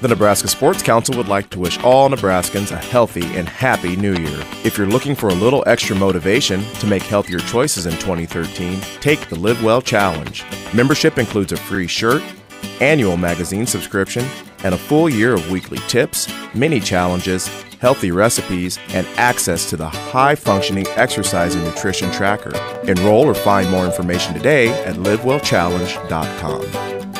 The Nebraska Sports Council would like to wish all Nebraskans a healthy and happy new year. If you're looking for a little extra motivation to make healthier choices in 2013, take the Live Well Challenge. Membership includes a free shirt, annual magazine subscription, and a full year of weekly tips, mini challenges, healthy recipes, and access to the high functioning exercise and nutrition tracker. Enroll or find more information today at livewellchallenge.com.